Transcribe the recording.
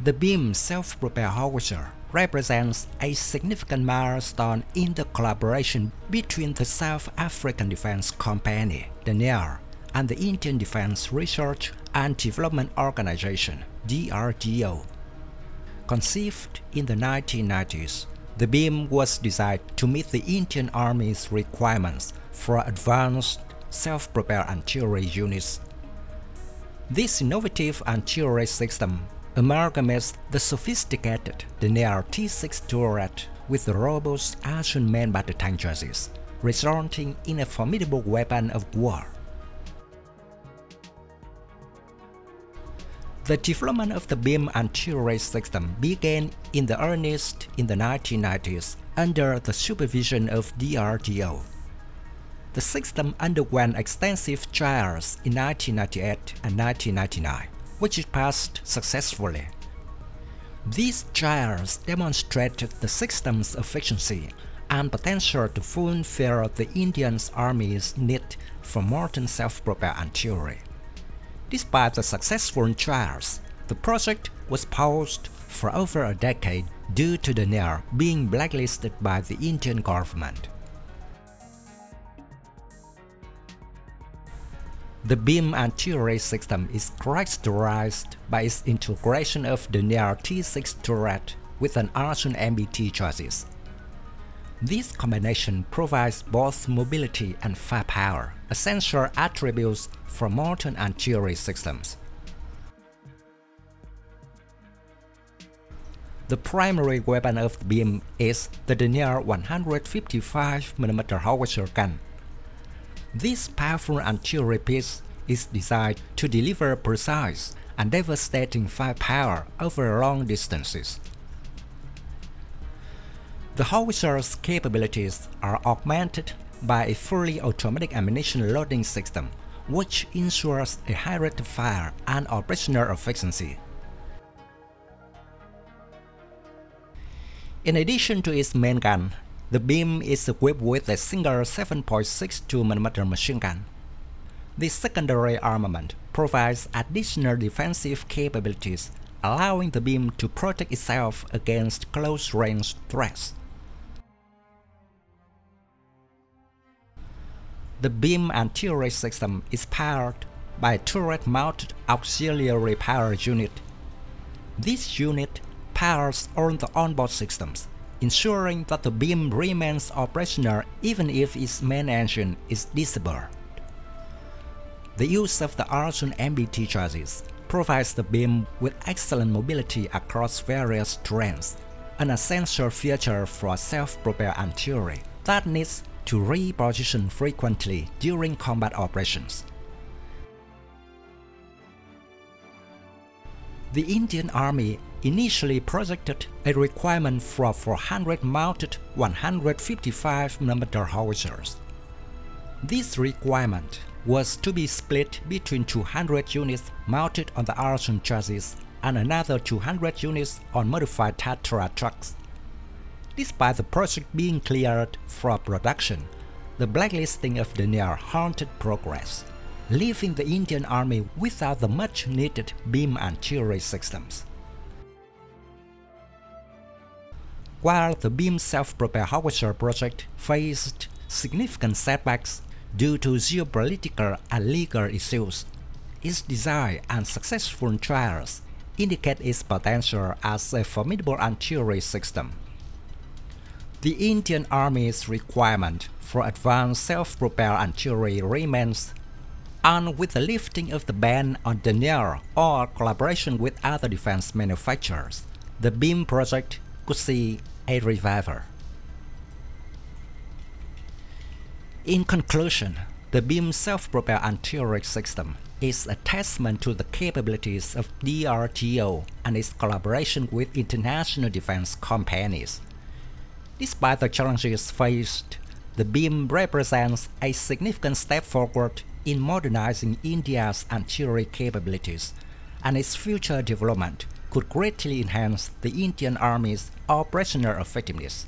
The Bhim self-propelled howitzer represents a significant milestone in the collaboration between the South African Defense Company, Denel, and the Indian Defense Research and Development Organization, DRDO. Conceived in the 1990s, the Bhim was designed to meet the Indian Army's requirements for advanced self-propelled artillery units. This innovative artillery system amalgamates the sophisticated Denel T6 turret with the robust Arjun main battle tank chassis, resulting in a formidable weapon of war. The development of the Bhim artillery system began in the earnest in the 1990s under the supervision of DRDO. The system underwent extensive trials in 1998 and 1999, which it passed successfully. These trials demonstrated the system's efficiency and potential to fulfill the Indian Army's need for modern self-propelled artillery. Despite the successful trials, the project was paused for over a decade due to Denel being blacklisted by the Indian government. The Bhim artillery system is characterized by its integration of Denel T6 turret with an Arjun MBT chassis. This combination provides both mobility and firepower, essential attributes for modern artillery systems. The primary weapon of the Bhim is the Denel 155mm howitzer gun. This powerful artillery piece is designed to deliver precise and devastating firepower over long distances. The howitzer's capabilities are augmented by a fully automatic ammunition loading system, which ensures a high rate of fire and operational efficiency. In addition to its main gun, the Bhim is equipped with a single 7.62mm machine gun. This secondary armament provides additional defensive capabilities, allowing the Bhim to protect itself against close-range threats. The Bhim artillery system is powered by a turret-mounted auxiliary power unit. This unit powers all the onboard systems, ensuring that the Bhim remains operational even if its main engine is disabled. The use of the Arjun MBT chassis provides the Bhim with excellent mobility across various terrains, an essential feature for a self-propelled artillery that needs to reposition frequently during combat operations. The Indian Army initially projected a requirement for 400 mounted 155mm howitzers. This requirement was to be split between 200 units mounted on the Arjun chassis and another 200 units on modified Tatra trucks. Despite the project being cleared for production, the blacklisting of Denel halted progress, leaving the Indian Army without the much-needed Bhim artillery systems. While the Bhim self-propelled howitzer project faced significant setbacks due to geopolitical and legal issues, its design and successful trials indicate its potential as a formidable artillery system. The Indian Army's requirement for advanced self-propelled artillery remains, and with the lifting of the ban on Denel or collaboration with other defense manufacturers, the Bhim project could see a revival. In conclusion, the Bhim self-propelled artillery system is a testament to the capabilities of DRDO and its collaboration with international defense companies. Despite the challenges faced, the Bhim represents a significant step forward in modernizing India's artillery capabilities, and its future development could greatly enhance the Indian Army's operational effectiveness.